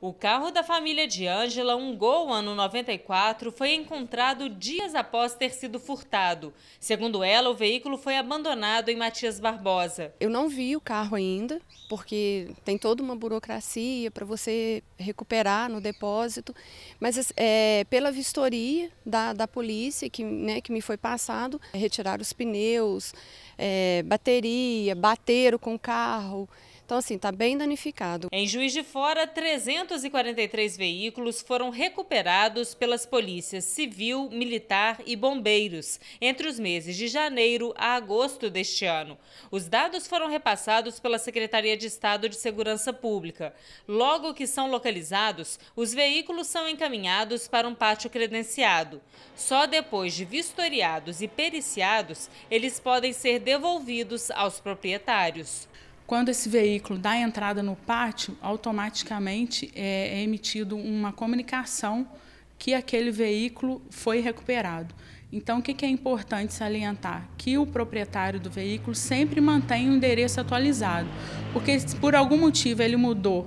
O carro da família de Ângela, um Gol ano 94, foi encontrado dias após ter sido furtado. Segundo ela, o veículo foi abandonado em Matias Barbosa. Eu não vi o carro ainda, porque tem toda uma burocracia para você recuperar no depósito, mas é, pela vistoria da, da polícia que, né, que me foi passado, retirar os pneus, é, bateria, bateram com o carro. Então, assim, está bem danificado. Em Juiz de Fora, 343 veículos foram recuperados pelas polícias civil, militar e bombeiros entre os meses de janeiro a agosto deste ano. Os dados foram repassados pela Secretaria de Estado de Segurança Pública. Logo que são localizados, os veículos são encaminhados para um pátio credenciado. Só depois de vistoriados e periciados, eles podem ser devolvidos aos proprietários. Quando esse veículo dá entrada no pátio, automaticamente é, é emitido uma comunicação que aquele veículo foi recuperado. Então, o que é importante salientar? Que o proprietário do veículo sempre mantém o endereço atualizado, porque se por algum motivo ele mudou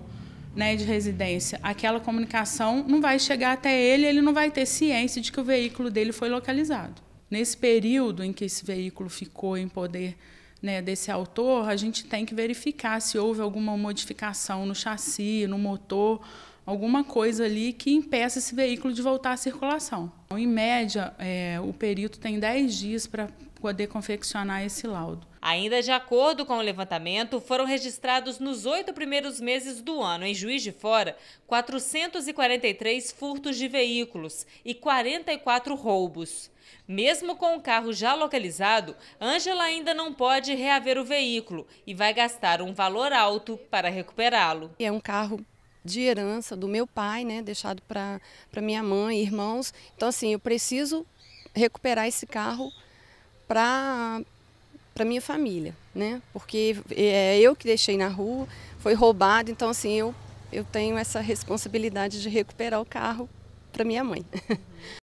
né, de residência, aquela comunicação não vai chegar até ele, ele não vai ter ciência de que o veículo dele foi localizado. Nesse período em que esse veículo ficou em poder né, desse autor, a gente tem que verificar se houve alguma modificação no chassi, no motor, alguma coisa ali que impeça esse veículo de voltar à circulação. Então, em média, é, o perito tem 10 dias para poder confeccionar esse laudo. Ainda de acordo com o levantamento, foram registrados nos oito primeiros meses do ano, em Juiz de Fora, 443 furtos de veículos e 44 roubos. Mesmo com o carro já localizado, Ângela ainda não pode reaver o veículo e vai gastar um valor alto para recuperá-lo. É um carro de herança do meu pai, né, deixado para minha mãe irmãos. Então, assim, eu preciso recuperar esse carro para para minha família, né? Porque é eu que deixei na rua, foi roubado, então assim eu eu tenho essa responsabilidade de recuperar o carro para minha mãe.